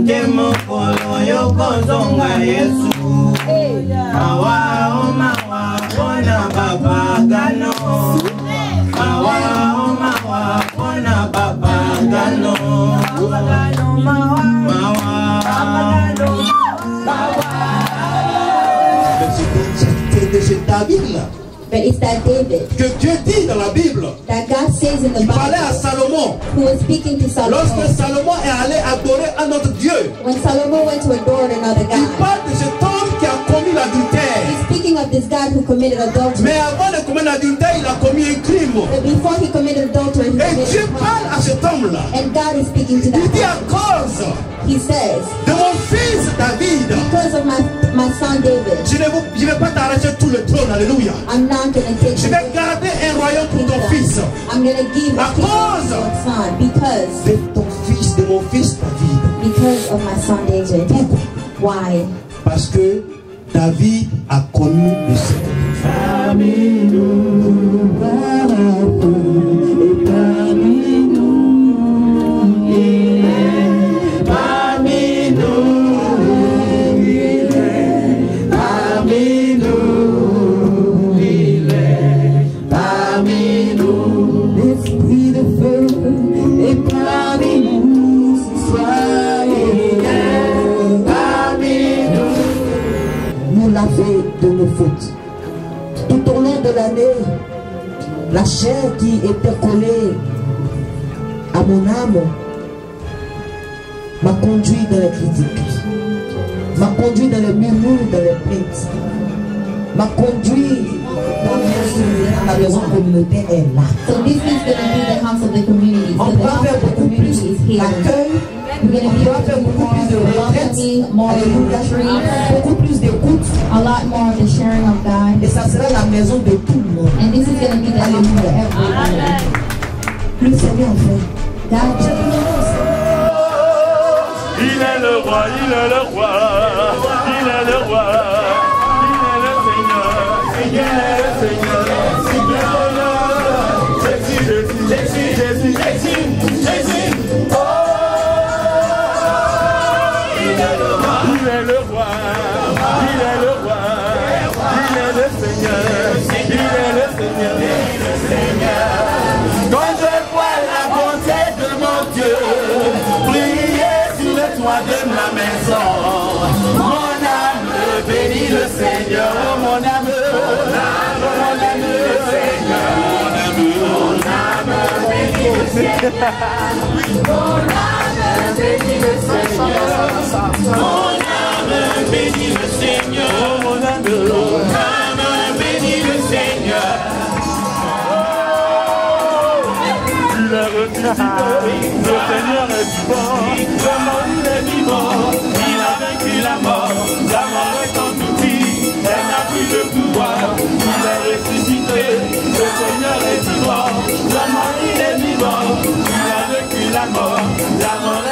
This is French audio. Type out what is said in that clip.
Pasyante mokolo yokozonga yesu. Mawa babagano mawa mpona babagano mawa. That David. Que Dieu dit dans la Bible. that God says in the Il parlait à Bible Salomon. Who was speaking to Lorsque Solomon. Salomon est allé adorer un autre Dieu, When Solomon went to adore another il God, parle de cet homme qui a commis l'adultère. he's speaking of this God who committed adultery. Mais avant de commettre l'adultère, il a commis un crime. But before he committed adultery, he Et committed Dieu a crime. parle à cet homme-là. And God is speaking to Il dit that. à cause He says, de mon fils David, because of my, my son David, je ne vous- je vais pas t'arracher tout le trône. Alléluia. I'm not going to take Je vais garder I'm going to give À a kingdom cause son because, De ton fils, de mon fils David. because of my son David. Why? Parce que David a connu le Seigneur. De nos fautes. Tout au long de l'année, la chair qui était collée à mon âme m'a conduit dans les critiques, m'a conduit dans les murmures, dans les plaintes, m'a conduit dans la maison communautaire est là. So this is going to be the house of the community. So On the house faire of the beaucoup community plus is here. on to faire beaucoup plus de retraites, beaucoup plus d'écoute, a lot more of the sharing of God. et ça sera la maison de tout le monde. And this is going to be the house for everyone. Le Seigneur fait. God Il est le roi, il est le roi, Seigneur, oh, mon âme, mon âme, mon âme, le Seigneur, mon âme, mon âme bénit le Seigneur, mon âme bénit le Seigneur, mon âme bénit le Seigneur, oh, mon âme, mon âme bénit le Seigneur. Le Seigneur est vivant, la mort, la mort